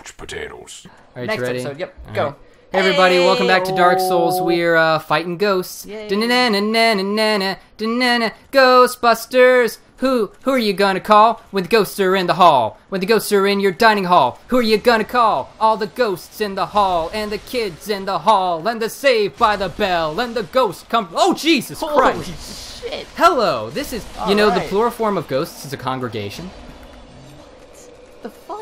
Grouch Potatoes. All right, Next you ready? episode. Yep. All go. right. Hey everybody, welcome back to Dark Souls. We're uh, fighting ghosts. Ghostbusters. Who who are you gonna call when the ghosts are in the hall? When the ghosts are in your dining hall, who are you gonna call? All the ghosts in the hall, and the kids in the hall, and the Saved by the Bell, and the ghosts come. Oh Jesus Holy Christ! shit. Hello, this is you know the plural form of ghosts is a congregation. What The fuck?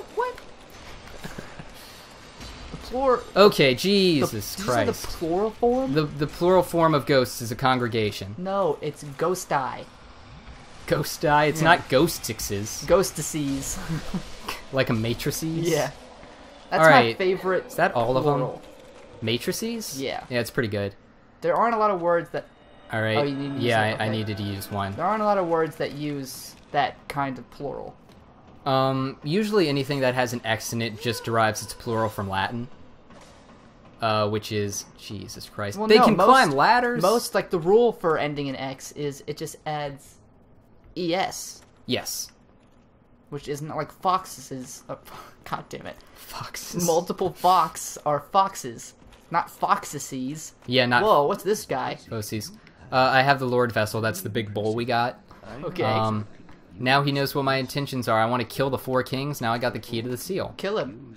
The plural. Okay, Jesus say Christ. the plural form? The the plural form of ghosts is a congregation. no, it's ghost eye. Ghost die. It's Yeah. not ghostixes. Ghostices. Like a matrices. yeah. That's All my favorite. Is that all of them? Matrices. Yeah. Yeah, it's pretty good. There aren't a lot of words that. All right. Oh, you need to use yeah, I, I needed to use one. There aren't a lot of words that use that kind of plural. Um, usually anything that has an X in it just derives its plural from Latin. Uh, which is Jesus Christ. Well, they no, can most- climb ladders. Most like the rule for ending in X is it just adds es, Yes. which isn't like foxes is. Oh, God damn it! Foxes. Multiple fox are foxes, not foxes. yeah, not Whoa, what's this guy? Phoses. Uh, I have the Lordvessel. That's the big bowl we got. Okay, Um, now he knows what my intentions are. I want to kill the four kings. Now I got the key to the seal. kill him.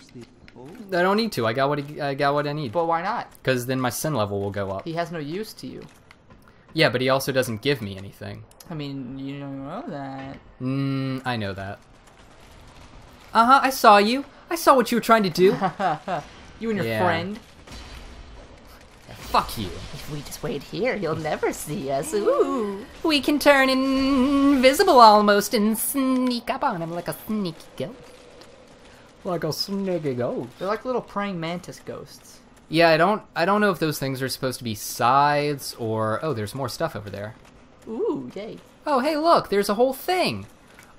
I don't need to. I got what he, I got what I need. But why not? Because then my sin level will go up. He has no use to you. Yeah, but he also doesn't give me anything. I mean, you don't know that. Mm, I know that. Uh huh. I saw you. I saw what you were trying to do. You and your Yeah. friend. Fuck you. If we just wait here, he'll never see us. Ooh. We can turn invisible almost and sneak up on him like a sneaky ghost. Like a sneaky ghost. They're like little praying mantis ghosts. Yeah, I don't. I don't know if those things are supposed to be scythes or. Oh, there's more stuff over there. Ooh, yay. Oh, hey, look, there's a whole thing.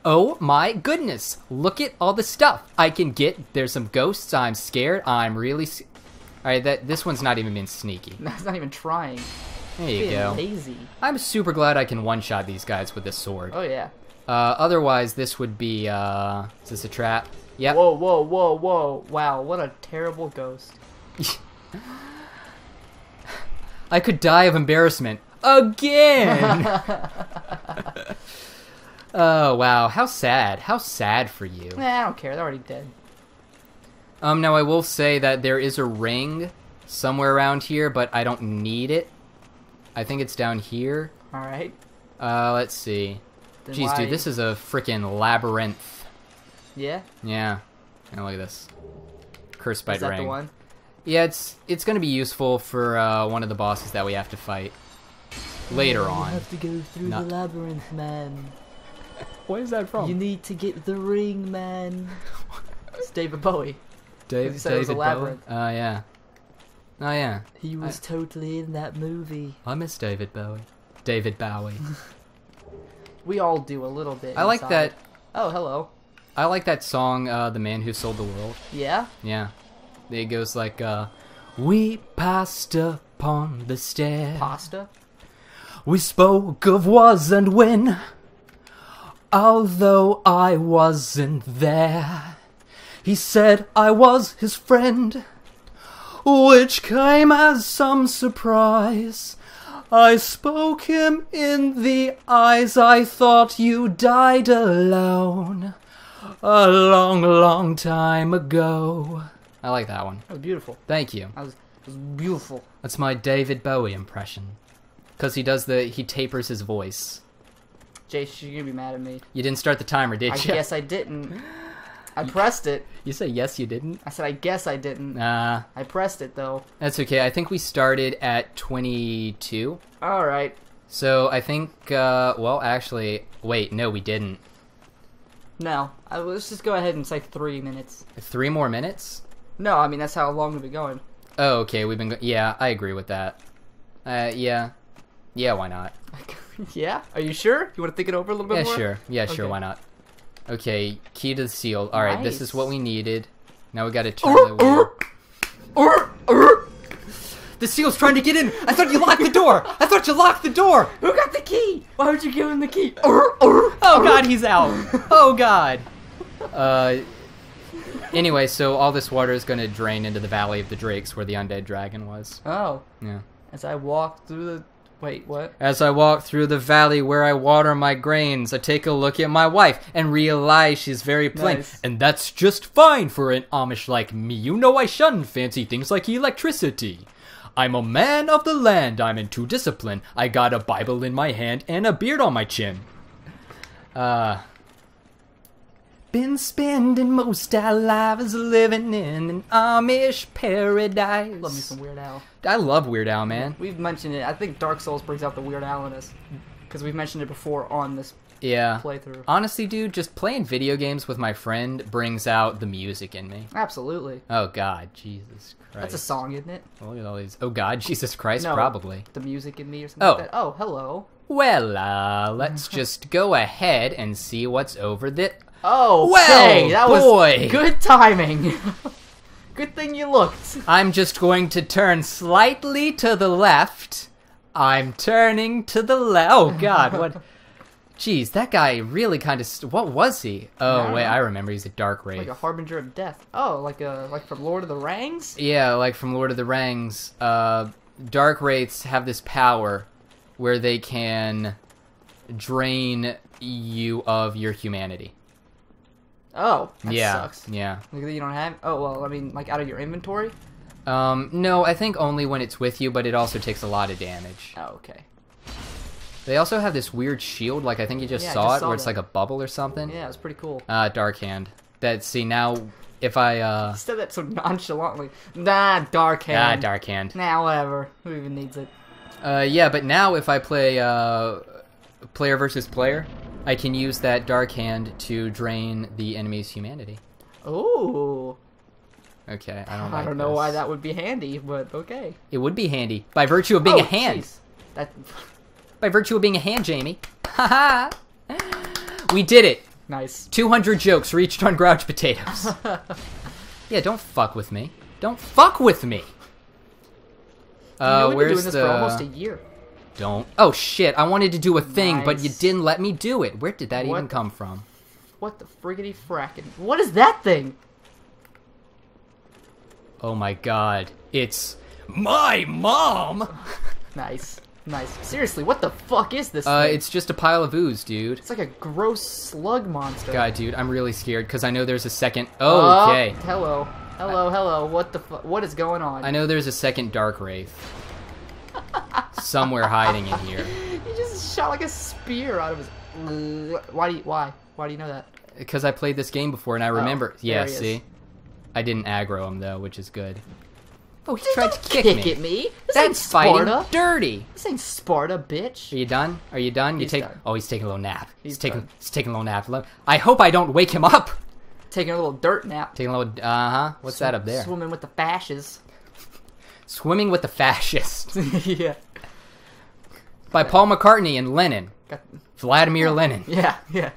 Oh my goodness, look at all the stuff I can get. There's some ghosts. I'm scared. I'm really. S- all right, that this one's not even been sneaky. That's not even trying. There you go. lazy. I'm super glad I can one-shot these guys with this sword. Oh yeah. Uh, otherwise, this would be. Uh, is this a trap? Yep. Whoa, whoa, whoa, whoa! Wow, what a terrible ghost. I could die of embarrassment again. oh wow, how sad! How sad for you. Nah, I don't care. They're already dead. Um, now I will say that there is a ring somewhere around here, but I don't need it. I think it's down here. All right. Uh, let's see. Then Jeez, why- dude, this is a freaking labyrinth. Yeah. Yeah. And look at this. Cursed by Is that ring. the one? Yeah, it's it's gonna be useful for uh, one of the bosses that we have to fight later on. Have to go through Not- labyrinth, man. What is that from? You need to get the ring, man. it's David Bowie. Dave, you said it was a David labyrinth. Bowie? Uh, yeah. Oh yeah. He was totally in that movie. I miss David Bowie. David Bowie. We all do a little bit. I like that. Oh, hello. I like that song, uh, "The Man Who Sold the World." Yeah. Yeah. It goes like, uh, We passed upon the stair. Pasta. We spoke of was and when, although I wasn't there. He said I was his friend, which came as some surprise. I spoke him in the eyes, I thought you died alone a long, long time ago. I like that one. That was beautiful. Thank you. That was, that was beautiful. That's my David Bowie impression. Because he does the, he tapers his voice. Jace, you're gonna be mad at me. You didn't start the timer, did you? I you? guess I didn't. I pressed it. You say yes, you didn't? I said I guess I didn't. Nah, I pressed it though. that's okay. I think we started at 22. All right. So I think, uh, well, actually, wait, no, we didn't. Now, I, let's just go ahead and say three minutes. Three more minutes? No, I mean that's how long we've been going. Oh, okay, we've been, go- yeah, I agree with that. Uh, yeah. Yeah, why not? yeah. Are you sure? You want to think it over a little bit Yeah, more? sure. Yeah, sure, why not? Okay, key to the seal. Alright, this is what we needed. Now we gotta turn the wheel. The seal's trying to get in! I thought you locked the door! I thought you locked the door! who got the key? Why would you give him the key? Or, or, Oh god, he's out! Oh god! Uh, Anyway, so all this water is going to drain into the Valley of the Drakes where the undead dragon was. Oh, Yeah. as I walk through the. Wait, what? As I walk through the valley where I water my grains, I take a look at my wife and realize she's very plain. Nice. And that's just fine for an Amish like me. You know I shun fancy things like electricity. I'm a man of the land, I'm into discipline. I got a Bible in my hand and a beard on my chin. Uh. Been spending most of our lives living in an Amish paradise. Love me some Weird Al. I love Weird Al, man. We've mentioned it. I think Dark Souls brings out the Weird Al in us because we've mentioned it before on this Yeah. playthrough. Honestly, dude, just playing video games with my friend brings out the music in me. Absolutely. Oh God, Jesus Christ! That's a song, isn't it? Look at all these. Oh God, Jesus Christ, No. probably. The music in me or something Oh. like that. Oh, hello. Well, uh, let's just go ahead and see what's over the. Oh, Well, that boy. was good timing. good thing you looked. I'm just going to turn slightly to the left. I'm turning to the left. Oh God, what? Jeez, that guy really kind of. St- what was he? Oh wait. I remember. He's a dark wraith. Like a harbinger of death. Oh, like a like from Lord of the Rings. Yeah, like from Lord of the Rings, uh, dark wraiths have this power where they can drain you of your humanity. Oh, that yeah, sucks. yeah. Like you don't have. Oh well, I mean, like out of your inventory. Um, no, I think only when it's with you, but it also takes a lot of damage. Oh, okay. They also have this weird shield, like I think you just Yeah, saw just it, saw where it's like a bubble or something. Yeah, it's pretty cool. Uh, dark hand. That see now, if I uh, You said that so nonchalantly. Nah, dark hand. dark hand. Nah, whatever. Who even needs it? Uh, yeah, but now if I play uh, player versus player, I can use that dark hand to drain the enemy's humanity. Ooh. Okay, I don't. I like don't know why that would be handy, but okay. It would be handy by virtue of being Oh, a hand. jeez. That By virtue of being a hand, Jamie. Haha. we did it. nice. 200 jokes reached on Grouch Potatoes. yeah, don't fuck with me. Don't fuck with me. You Uh, know, we've been where's doing this the? for almost a year. Don't. Oh shit! I wanted to do a thing, but you didn't let me do it. Where did that What even the- come from? What the friggity frackin'? What is that thing? Oh my god! It's my mom. Nice. Nice. Seriously, what the fuck is this Uh, thing? it's just a pile of ooze, dude. It's like a gross slug monster. God, dude, I'm really scared because I know there's a second. Oh, Okay, hello. Hello, hello. What the What is going on? I know there's a second dark wraith somewhere hiding in here. He just shot like a spear out of his. Why do you? Why? Why do you know that? Because I played this game before and I remember. yeah, Oh, there he is. I didn't aggro him though, which is good. Oh, he Dude, tried to kick, kick me. at me. This ain't That's fighting dirty. This ain't Sparta, bitch. Are you done? Are you done? You He's take. done. Oh, he's taking a little nap. He's, He's taking. He's taking a little nap. I hope I don't wake him up. Taking a little dirt nap. Taking a little. Uh huh. What's that up there? Swimming with the fascists. Swimming with the fascists. yeah. by Paul McCartney and Lennon. Got, Vladimir Lenin. yeah, yeah.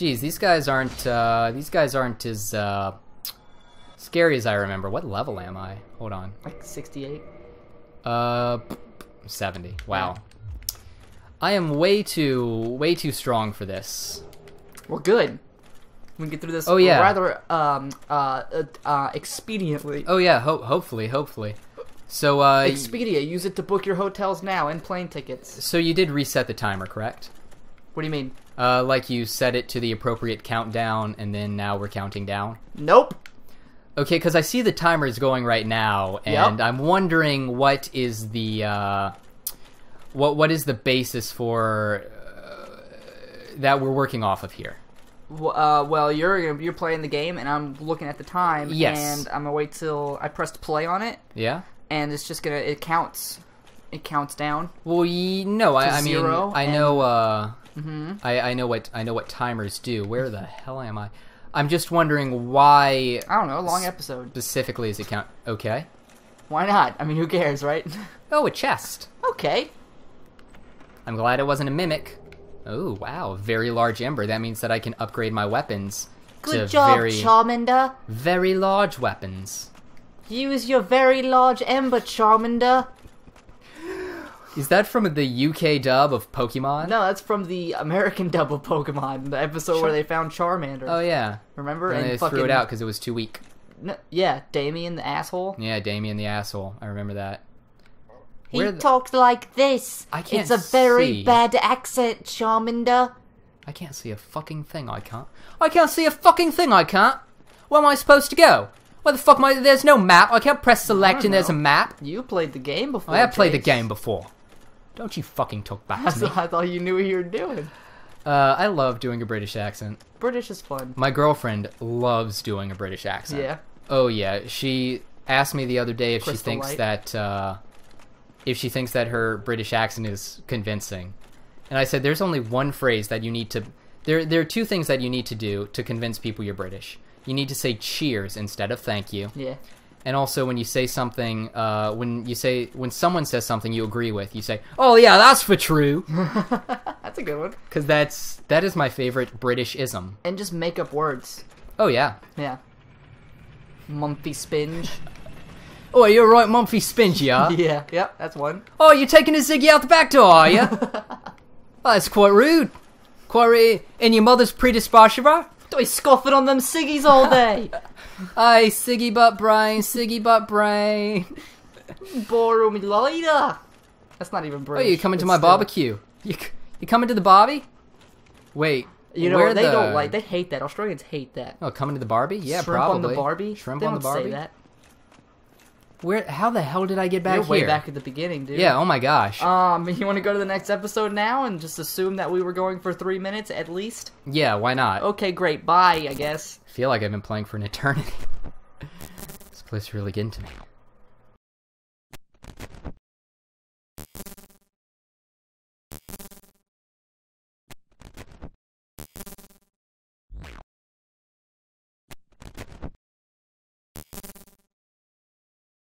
Jeez, these guys aren't. Uh, these guys aren't as uh, scary as I remember. What level am I? Hold on. Like 68. Uh, seventy. Wow. I am way too, way too strong for this. We're good. We can get through this Oh, yeah. rather um, uh, uh, uh, expediently. Oh yeah. Ho- hopefully, hopefully. So, uh, Expedia, use it to book your hotels now and plane tickets. so you did reset the timer, correct? What do you mean? Uh, like you set it to the appropriate countdown, and then now we're counting down. Nope. Okay, because I see the timer is going right now, and Yep. I'm wondering what is the uh, what what is the basis for uh, that we're working off of here. Uh, well, you're you're playing the game, and I'm looking at the time. Yes. And I'm gonna wait till I pressed play on it, Yeah. and it's just gonna it counts. It counts down. Well, ye, no, I, I mean, zero, I know, uh, Mm-hmm. I, I know what I know what timers do. Where the hell am I? I'm just wondering why I don't know. Long episode. specifically is it count? Okay. Why not? I mean, who cares, right? Oh, a chest. okay. I'm glad it wasn't a mimic. Oh, wow, very large ember. That means that I can upgrade my weapons to Good job, very, Charmander. very large weapons. Use your very large ember, Charmander. Is that from the UK dub of Pokemon? No, that's from the American dub of Pokemon, the episode where they found Charmander. Oh yeah. Remember? And, they threw it out because it was too weak. N- yeah, Damien the asshole. Yeah, Damien the asshole. I remember that. He Where the- talked like this. I can't It's a very see. bad accent, Charmander. I can't see a fucking thing. I can't. I can't see a fucking thing. I can't. Where am I supposed to go? Where the fuck am I? There's no map. I can't press select and there's a map. You played the game before. I have played the game before. Don't you fucking talk back to me. I thought you knew what you were doing. Uh, I love doing a British accent. British is fun. My girlfriend loves doing a British accent. Yeah. Oh yeah, she asked me the other day if Crystal she thinks Light. that uh, if she thinks that her British accent is convincing, and I said there's only one phrase that you need to. There, there are two things that you need to do to convince people you're British. You need to say cheers instead of thank you, Yeah. And also when you say something, uh, when you say when someone says something you agree with, you say, "Oh yeah, that's for true," That's a good one. because that's that is my favorite British ism. And just make up words. Oh yeah. Yeah. Mumpy spinge. Oh, you're right, Mumphy Spinge, yeah. yeah. Yep. That's one. Oh, you're taking a Ziggy out the back door, are you? oh, that's quite rude. Quite rude. In your mother's predisposure? I scoffing on them ciggies all day. Aye, Siggy butt brain, Siggy butt brain. Borrow me lighter. That's not even Oh, British. you coming to my still. barbecue? You, you coming to the Barbie? Wait. You know where they the- don't like. They hate that. Australians hate that. Oh, coming to the Barbie? Yeah, Shrimp probably. on the Barbie. Shrimp they on the Barbie. Say that. Where? How the hell did I get back They're way here? back at the beginning, dude. Yeah. Oh my gosh. Um, you want to go to the next episode now and just assume that we were going for three minutes at least? yeah. Why not? Okay, great. Bye. I guess. I feel like I've been playing for an eternity. this place really getting to me.